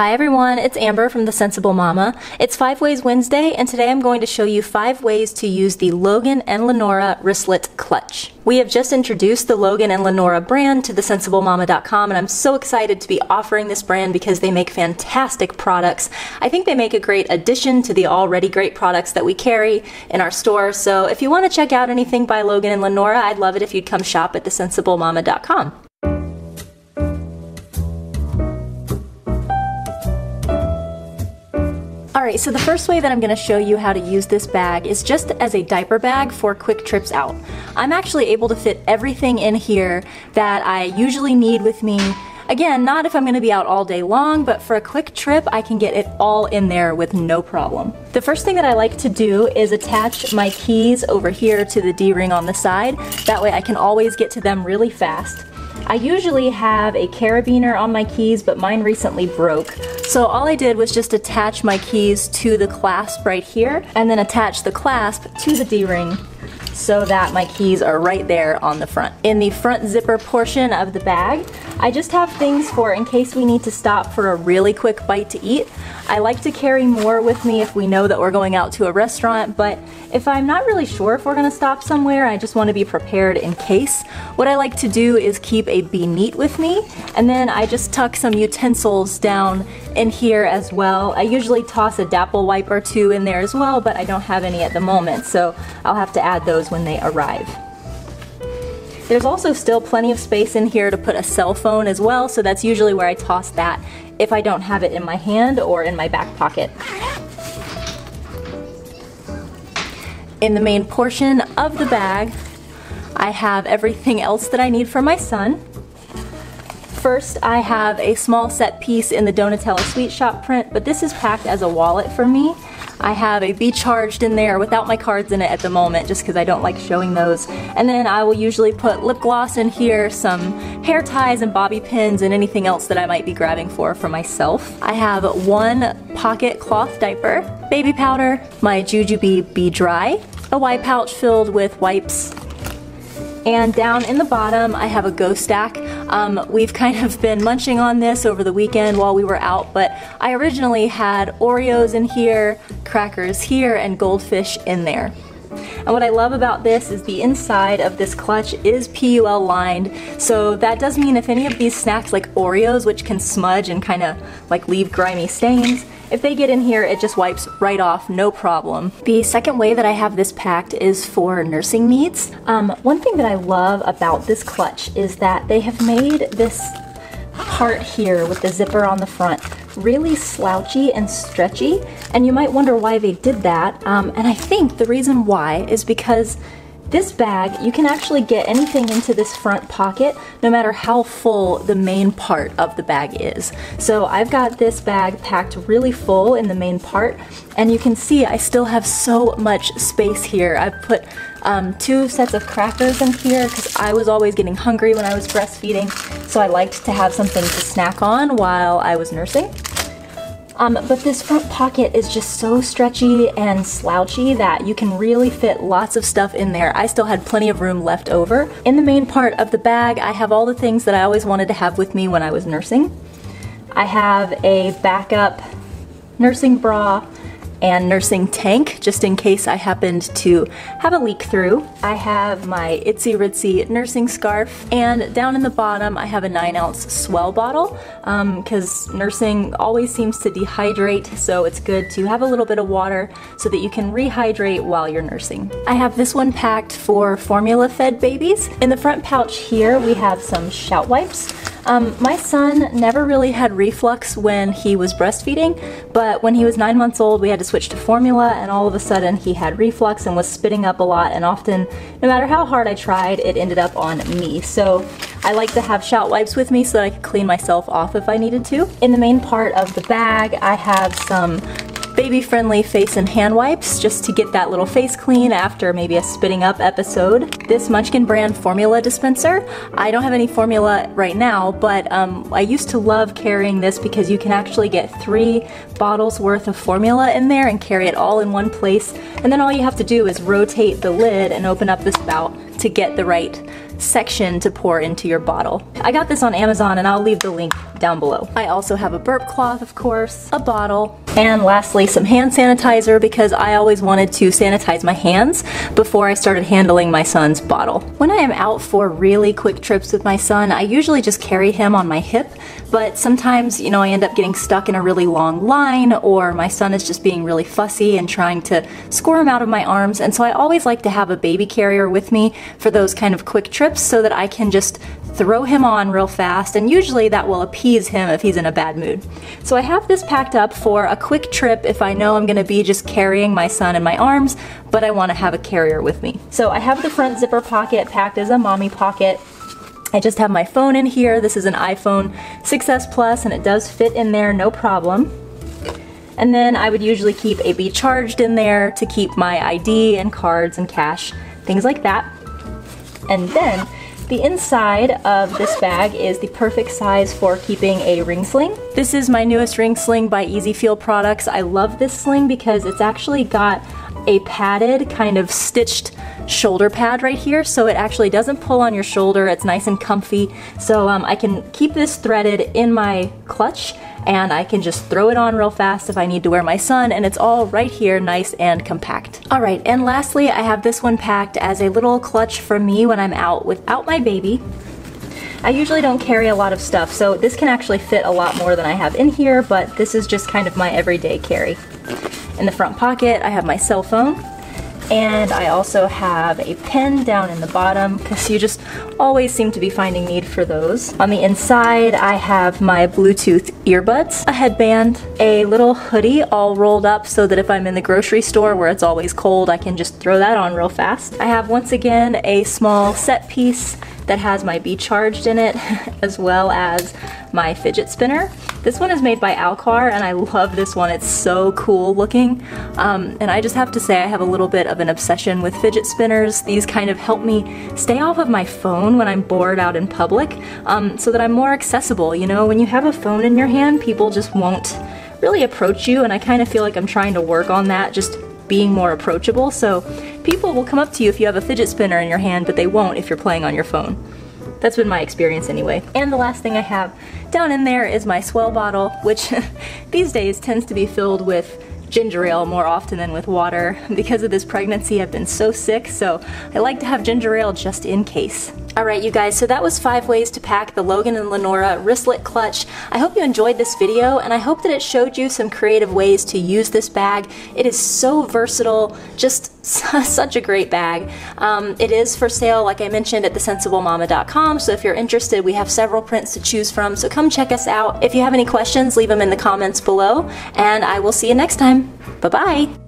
Hi everyone, it's Amber from The Sensible Mama. It's Five Ways Wednesday, and today I'm going to show you five ways to use the Logan and Lenora wristlet clutch. We have just introduced the Logan and Lenora brand to thesensiblemama.com, and I'm so excited to be offering this brand because they make fantastic products. I think they make a great addition to the already great products that we carry in our store. So if you want to check out anything by Logan and Lenora, I'd love it if you'd come shop at thesensiblemama.com. Alright, so the first way that I'm going to show you how to use this bag is just as a diaper bag for quick trips out. I'm actually able to fit everything in here that I usually need with me. Again, not if I'm going to be out all day long, but for a quick trip, I can get it all in there with no problem. The first thing that I like to do is attach my keys over here to the D-ring on the side. That way I can always get to them really fast. I usually have a carabiner on my keys, but mine recently broke. So all I did was just attach my keys to the clasp right here, and then attach the clasp to the D-ring so that my keys are right there on the front. In the front zipper portion of the bag, I just have things for in case we need to stop for a really quick bite to eat. I like to carry more with me if we know that we're going out to a restaurant, but if I'm not really sure if we're gonna stop somewhere, I just wanna be prepared in case. What I like to do is keep a Be Neat with me, and then I just tuck some utensils down in here as well. I usually toss a dapple wipe or two in there as well, but I don't have any at the moment, so I'll have to add those when they arrive. There's also still plenty of space in here to put a cell phone as well, so that's usually where I toss that if I don't have it in my hand or in my back pocket. In the main portion of the bag, I have everything else that I need for my son. First, I have a small set piece in the Donatella Sweet Shop print, but this is packed as a wallet for me. I have a Be Charged in there without my cards in it at the moment just because I don't like showing those. And then I will usually put lip gloss in here, some hair ties and bobby pins and anything else that I might be grabbing for for myself. I have one pocket cloth diaper, baby powder, my Ju-Ju-Be Be Dry, a wipe pouch filled with wipes, and down in the bottom, I have a Go Stack. Um, we've kind of been munching on this over the weekend while we were out, but I originally had Oreos in here, crackers here, and goldfish in there. And what I love about this is the inside of this clutch is PUL lined, so that does mean if any of these snacks like Oreos, which can smudge and kind of like leave grimy stains, if they get in here, it just wipes right off, no problem. The second way that I have this packed is for nursing needs. Um, one thing that I love about this clutch is that they have made this part here with the zipper on the front really slouchy and stretchy and you might wonder why they did that um, and I think the reason why is because this bag, you can actually get anything into this front pocket no matter how full the main part of the bag is. So I've got this bag packed really full in the main part and you can see I still have so much space here. I've put um, two sets of crackers in here because I was always getting hungry when I was breastfeeding so I liked to have something to snack on while I was nursing. Um, but this front pocket is just so stretchy and slouchy that you can really fit lots of stuff in there. I still had plenty of room left over. In the main part of the bag, I have all the things that I always wanted to have with me when I was nursing. I have a backup nursing bra, and nursing tank just in case I happened to have a leak through. I have my Itzy Ritzy nursing scarf and down in the bottom I have a 9 ounce S'well bottle because um, nursing always seems to dehydrate so it's good to have a little bit of water so that you can rehydrate while you're nursing. I have this one packed for formula fed babies. In the front pouch here we have some shout wipes. Um, my son never really had reflux when he was breastfeeding, but when he was nine months old, we had to switch to formula, and all of a sudden he had reflux and was spitting up a lot, and often, no matter how hard I tried, it ended up on me. So I like to have shout wipes with me so that I could clean myself off if I needed to. In the main part of the bag, I have some baby-friendly face and hand wipes just to get that little face clean after maybe a spitting up episode. This Munchkin brand formula dispenser, I don't have any formula right now, but um, I used to love carrying this because you can actually get three bottles worth of formula in there and carry it all in one place. And then all you have to do is rotate the lid and open up the spout to get the right section to pour into your bottle. I got this on Amazon and I'll leave the link down below. I also have a burp cloth, of course, a bottle, and lastly, some hand sanitizer because I always wanted to sanitize my hands before I started handling my son's bottle. When I am out for really quick trips with my son, I usually just carry him on my hip, but sometimes, you know, I end up getting stuck in a really long line or my son is just being really fussy and trying to score him out of my arms, and so I always like to have a baby carrier with me for those kind of quick trips so that I can just throw him on real fast, and usually that will appease him if he's in a bad mood. So I have this packed up for a quick trip if I know I'm gonna be just carrying my son in my arms, but I wanna have a carrier with me. So I have the front zipper pocket packed as a mommy pocket. I just have my phone in here. This is an iPhone 6s Plus and it does fit in there no problem. And then I would usually keep a Be Charged in there to keep my ID and cards and cash, things like that. And then the inside of this bag is the perfect size for keeping a ring sling. This is my newest ring sling by Easy Feel Products. I love this sling because it's actually got a padded kind of stitched shoulder pad right here so it actually doesn't pull on your shoulder it's nice and comfy so um, I can keep this threaded in my clutch and I can just throw it on real fast if I need to wear my son and it's all right here nice and compact. Alright and lastly I have this one packed as a little clutch for me when I'm out without my baby. I usually don't carry a lot of stuff so this can actually fit a lot more than I have in here but this is just kind of my everyday carry. In the front pocket I have my cell phone and I also have a pen down in the bottom because you just always seem to be finding need for those. On the inside, I have my Bluetooth earbuds, a headband, a little hoodie all rolled up so that if I'm in the grocery store where it's always cold, I can just throw that on real fast. I have once again a small set piece that has my Be Charged in it, as well as my fidget spinner. This one is made by Alcar, and I love this one. It's so cool looking. Um, and I just have to say I have a little bit of an obsession with fidget spinners. These kind of help me stay off of my phone when I'm bored out in public, um, so that I'm more accessible. You know, when you have a phone in your hand, people just won't really approach you, and I kind of feel like I'm trying to work on that, just being more approachable. So people will come up to you if you have a fidget spinner in your hand, but they won't if you're playing on your phone. That's been my experience anyway. And the last thing I have down in there is my S'well bottle, which these days tends to be filled with ginger ale more often than with water. Because of this pregnancy, I've been so sick, so I like to have ginger ale just in case. Alright you guys, so that was five ways to pack the Logan and Lenora wristlet clutch. I hope you enjoyed this video and I hope that it showed you some creative ways to use this bag. It is so versatile, just such a great bag. Um, it is for sale, like I mentioned, at thesensiblemama.com, so if you're interested, we have several prints to choose from, so come check us out. If you have any questions, leave them in the comments below, and I will see you next time. Bye-bye!